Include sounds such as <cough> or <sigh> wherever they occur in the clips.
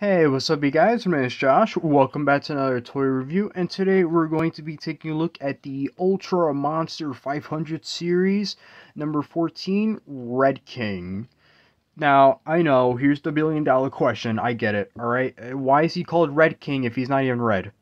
Hey, what's up you guys? My name is Josh. Welcome back to another toy review and today we're going to be taking a look at the Ultra Monster 500 series number 14 Red King. Now, I know, here's the billion dollar question. I get it, alright? Why is he called Red King if he's not even red?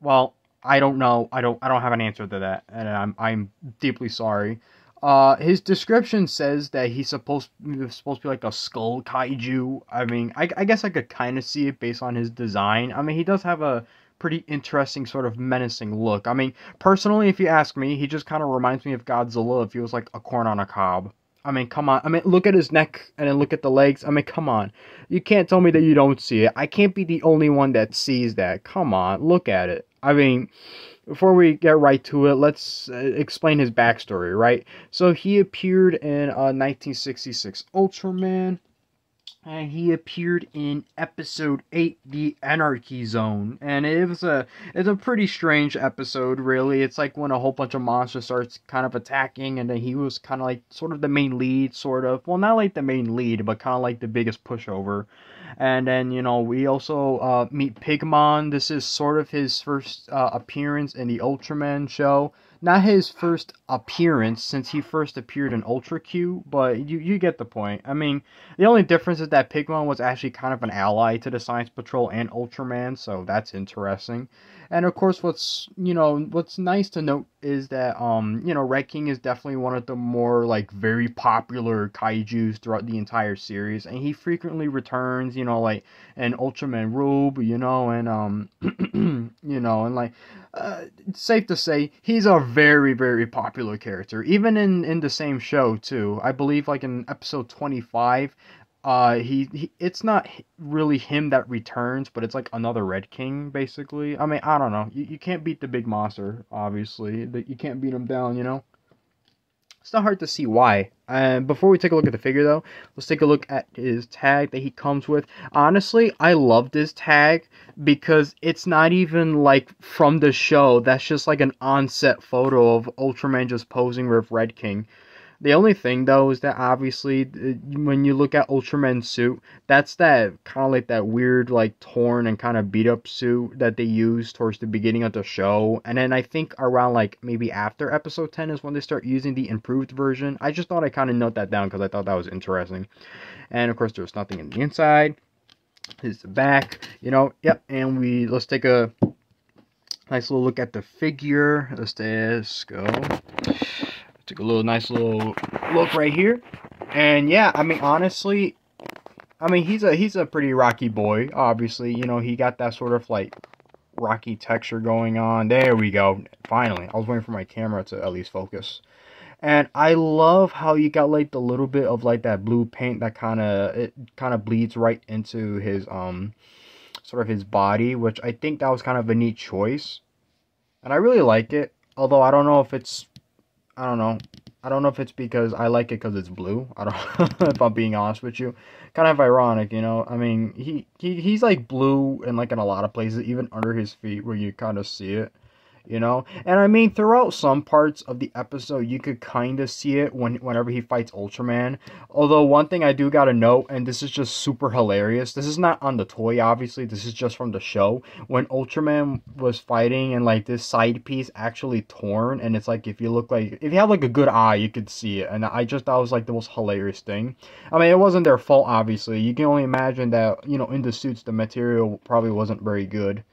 Well, I don't know. I don't I don't have an answer to that and I'm I'm deeply sorry. Uh, his description says that he's supposed supposed to be like a skull kaiju. I mean, I, I guess I could kind of see it based on his design. I mean, he does have a pretty interesting sort of menacing look. I mean, personally, if you ask me, he just kind of reminds me of Godzilla if he was like a corn on a cob. I mean, come on. I mean, look at his neck and then look at the legs. I mean, come on. You can't tell me that you don't see it. I can't be the only one that sees that. Come on, look at it. I mean, before we get right to it, let's uh, explain his backstory, right? So he appeared in uh, 1966 Ultraman, and he appeared in episode 8 the anarchy zone. And it was a it's a pretty strange episode really. It's like when a whole bunch of monsters starts kind of attacking and then he was kind of like sort of the main lead sort of. Well not like the main lead but kind of like the biggest pushover and then you know we also uh, meet pigmon. This is sort of his first uh, appearance in the ultraman show not his first appearance since he first appeared in Ultra Q, but you, you get the point. I mean, the only difference is that Pigmon was actually kind of an ally to the Science Patrol and Ultraman, so that's interesting. And of course, what's you know what's nice to note is that um you know Red King is definitely one of the more like very popular kaiju's throughout the entire series, and he frequently returns. You know, like an Ultraman Orb, you know, and um <clears throat> you know, and like uh, safe to say he's a very very popular character, even in in the same show too. I believe like in episode twenty five uh he, he it's not really him that returns but it's like another red king basically. I mean i don't know. You, you can't beat the big monster obviously that you can't beat him down you know it's not hard to see why. And before we take a look at the figure though let's take a look at his tag that he comes with. Honestly i love this tag because it's not even like from the show. That's just like an on-set photo of ultraman just posing with red king the only thing though is that obviously when you look at Ultraman's suit, that's that kind of like that weird like torn and kind of beat up suit that they use towards the beginning of the show. And then I think around like maybe after episode 10 is when they start using the improved version. I just thought I kind of note that down because I thought that was interesting. And of course there's nothing in the inside. Here's the back, you know, yep, and we let's take a nice little look at the figure. Let's, let's go. Took a little nice little look right here. And yeah, I mean honestly, I mean he's a he's a pretty rocky boy, obviously. You know, he got that sort of like rocky texture going on. There we go. Finally. I was waiting for my camera to at least focus. And I love how you got like the little bit of like that blue paint that kind of it kind of bleeds right into his um sort of his body, which I think that was kind of a neat choice. And I really like it. Although I don't know if it's I don't know. I don't know if it's because I like it because it's blue. I don't. <laughs> if I'm being honest with you, kind of ironic, you know. I mean, he, he he's like blue and like in a lot of places, even under his feet where you kind of see it you know? And i mean throughout some parts of the episode you could kind of see it when whenever he fights ultraman. Although one thing i do gotta note and this is just super hilarious this is not on the toy obviously this is just from the show. When ultraman was fighting and like this side piece actually torn and it's like if you look like if you have like a good eye you could see it. And i just that was like the most hilarious thing. I mean it wasn't their fault obviously. You can only imagine that you know in the suits the material probably wasn't very good.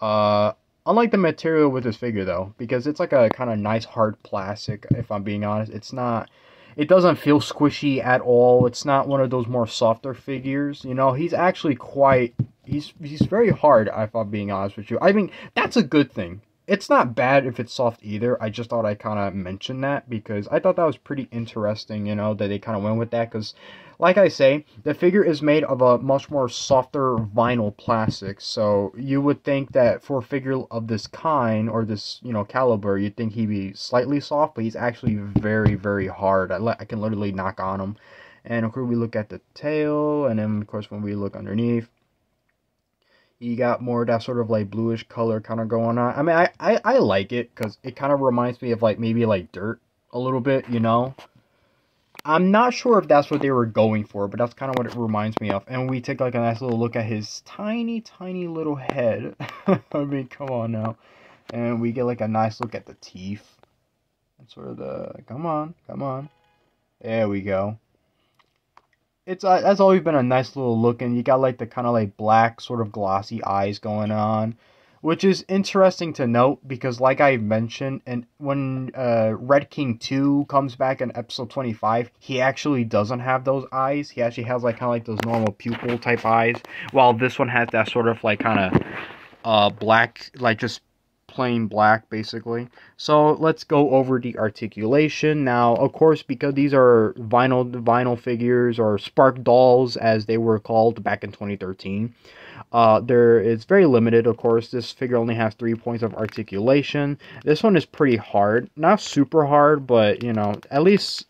Uh Unlike the material with this figure though, because it's like a kind of nice hard plastic, if I'm being honest. It's not it doesn't feel squishy at all. It's not one of those more softer figures. You know, he's actually quite he's he's very hard if I'm being honest with you. I mean, that's a good thing it's not bad if it's soft either. I just thought I kind of mentioned that because I thought that was pretty interesting, you know, that they kind of went with that. Because, like I say, the figure is made of a much more softer vinyl plastic. So you would think that for a figure of this kind or this, you know, caliber, you'd think he'd be slightly soft, but he's actually very, very hard. I, I can literally knock on him. And of course, we look at the tail, and then of course, when we look underneath, you got more that sort of like bluish color kind of going on. I mean, I, I, I like it because it kind of reminds me of like maybe like dirt a little bit, you know? I'm not sure if that's what they were going for, but that's kind of what it reminds me of. And we take like a nice little look at his tiny, tiny little head. <laughs> I mean, come on now. And we get like a nice look at the teeth. And sort of the, come on, come on. There we go. It's uh, that's always been a nice little look, and you got like the kind of like black, sort of glossy eyes going on which is interesting to note because like i mentioned and when uh, red king 2 comes back in episode 25 he actually doesn't have those eyes. He actually has like kind of like those normal pupil type eyes while this one has that sort of like kind of uh black like just plain black basically so let's go over the articulation now of course because these are vinyl vinyl figures or spark dolls as they were called back in 2013 uh, there is very limited, of course. This figure only has three points of articulation. This one is pretty hard, not super hard, but you know, at least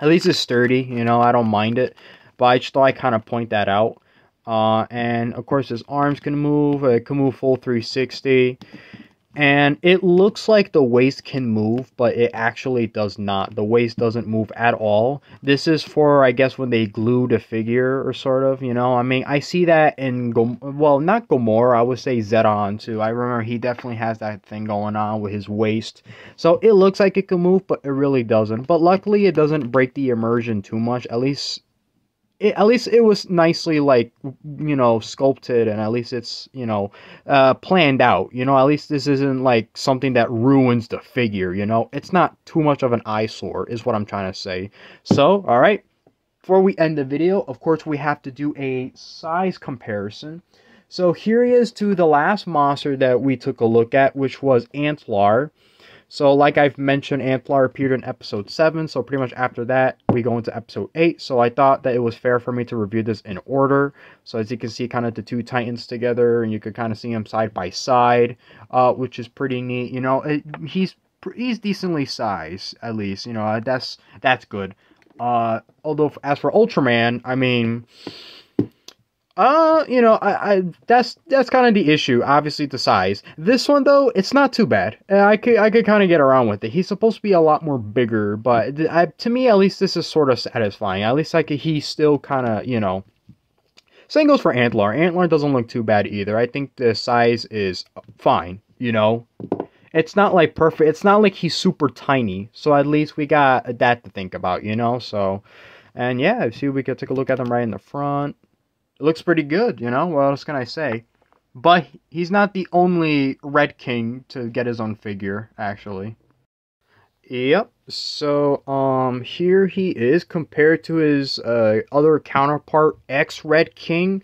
at least it's sturdy. You know, I don't mind it, but I just thought I kind of point that out. Uh, and of course, his arms can move. It can move full 360 and it looks like the waist can move but it actually does not. The waist doesn't move at all. This is for i guess when they glue the figure or sort of you know? I mean i see that in Gom- well not Gomora i would say Zetton too. I remember he definitely has that thing going on with his waist. So it looks like it can move but it really doesn't. But luckily it doesn't break the immersion too much at least it, at least it was nicely like you know sculpted and at least it's you know uh, planned out you know? At least this isn't like something that ruins the figure you know? It's not too much of an eyesore is what i'm trying to say. So all right before we end the video of course we have to do a size comparison. So here he is to the last monster that we took a look at which was antlar so, like I've mentioned, Antlar appeared in episode 7, so pretty much after that, we go into episode 8. So, I thought that it was fair for me to review this in order. So, as you can see, kind of the two Titans together, and you could kind of see them side by side, uh, which is pretty neat. You know, it, he's he's decently sized, at least. You know, that's that's good. Uh, although, as for Ultraman, I mean uh, you know, I, I that's that's kind of the issue. Obviously, the size. This one though, it's not too bad. I could I could kind of get around with it. He's supposed to be a lot more bigger, but I, to me, at least, this is sort of satisfying. At least, like he's still kind of you know. Same goes for Antlar. Antlar doesn't look too bad either. I think the size is fine. You know, it's not like perfect. It's not like he's super tiny. So at least we got that to think about. You know, so. And yeah, see, we could take a look at them right in the front it looks pretty good, you know? What else can I say? But he's not the only Red King to get his own figure, actually. Yep. So, um, here he is compared to his uh, other counterpart, X Red King.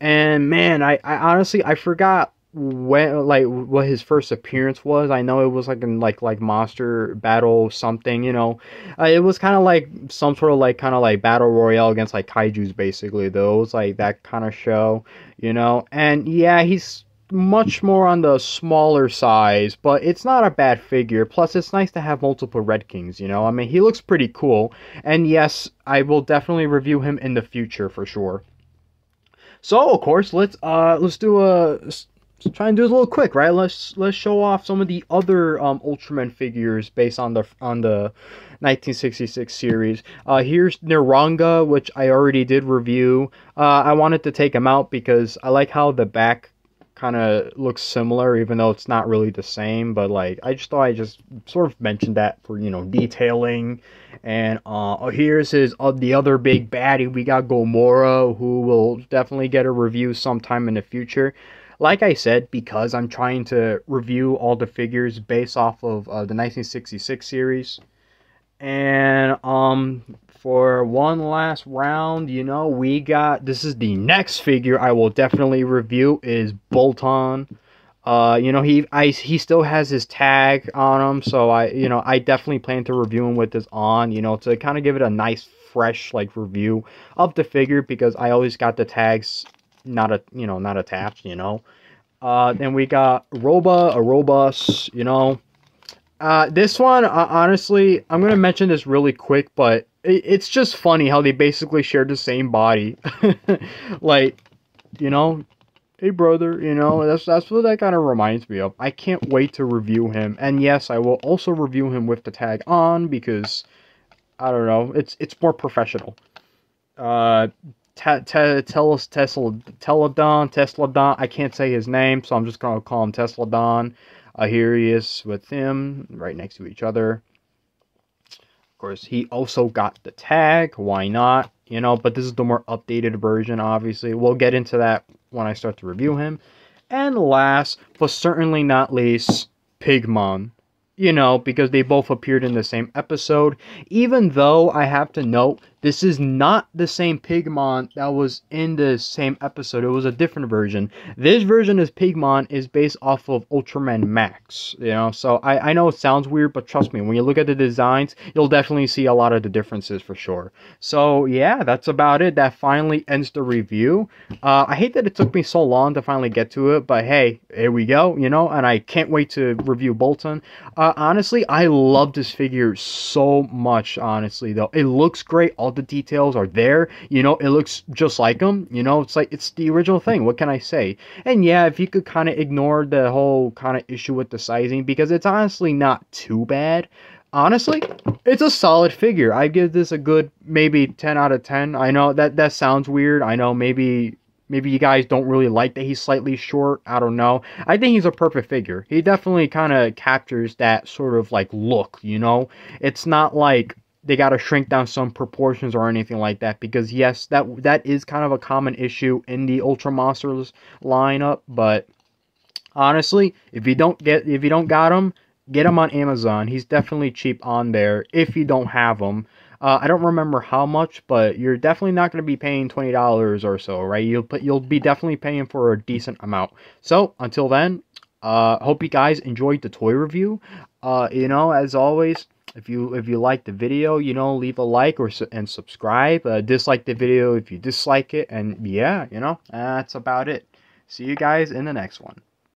And man, I, I honestly I forgot when like what his first appearance was. I know it was like in like like monster battle something, you know. Uh, it was kind of like some sort of like kind of like battle royale against like kaiju's basically. Those like that kind of show, you know. And yeah, he's much more on the smaller size, but it's not a bad figure. Plus, it's nice to have multiple Red Kings, you know? I mean, he looks pretty cool. And yes, I will definitely review him in the future for sure. So, of course, let's uh let's do a try and do it a little quick, right? Let's let's show off some of the other um, Ultraman figures based on the on the 1966 series. Uh, here's Neronga, which I already did review. Uh, I wanted to take him out because I like how the back kind of looks similar, even though it's not really the same. But like, I just thought I just sort of mentioned that for you know detailing. And uh, oh, here's his uh, the other big baddie. We got Gomora, who will definitely get a review sometime in the future like I said, because I'm trying to review all the figures based off of uh, the 1966 series. And um, for one last round, you know, we got this is the next figure I will definitely review is Baltan. Uh, you know, he I he still has his tag on him, so I you know I definitely plan to review him with this on. You know, to kind of give it a nice fresh like review of the figure because I always got the tags not a you know not attached you know uh then we got roba a robus you know uh this one uh, honestly i'm gonna mention this really quick but it, it's just funny how they basically share the same body <laughs> like you know hey brother you know that's that's what that kind of reminds me of i can't wait to review him and yes i will also review him with the tag on because I don't know. It's it's more professional. Uh, te- te- Telos Tesla Tesladon. I can't say his name, so I'm just gonna call him Tesladon. Uh, here he is with him right next to each other. Of course, he also got the tag. Why not? You know, but this is the more updated version. Obviously, we'll get into that when I start to review him. And last, but certainly not least, Pigmon you know, because they both appeared in the same episode. Even though I have to note this is not the same Pigmon that was in the same episode. It was a different version. This version of Pigmon is based off of Ultraman Max. You know, so I, I know it sounds weird, but trust me, when you look at the designs, you'll definitely see a lot of the differences for sure. So yeah, that's about it. That finally ends the review. Uh, I hate that it took me so long to finally get to it, but hey, here we go. You know, and I can't wait to review Baltan. Uh, honestly, I love this figure so much. Honestly, though, it looks great. All the details are there. You know, it looks just like them. You know, it's like it's the original thing. What can I say? And yeah, if you could kind of ignore the whole kind of issue with the sizing because it's honestly not too bad. Honestly, it's a solid figure. I give this a good maybe 10 out of 10. I know that that sounds weird. I know maybe maybe you guys don't really like that he's slightly short. I don't know. I think he's a perfect figure. He definitely kind of captures that sort of like look, you know? It's not like they got to shrink down some proportions or anything like that because yes that that is kind of a common issue in the ultra monsters lineup but honestly if you don't get if you don't got him get him on amazon he's definitely cheap on there if you don't have him uh, I don't remember how much, but you're definitely not going to be paying twenty dollars or so, right? You'll you'll be definitely paying for a decent amount. So until then, uh, hope you guys enjoyed the toy review. Uh, you know, as always, if you if you like the video, you know, leave a like or and subscribe. Uh, dislike the video if you dislike it, and yeah, you know, that's about it. See you guys in the next one.